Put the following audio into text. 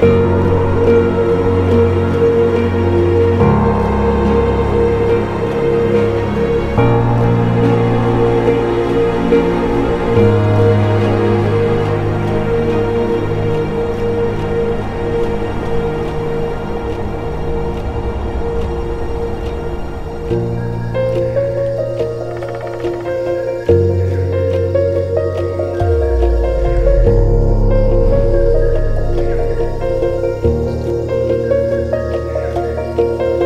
Música Bye.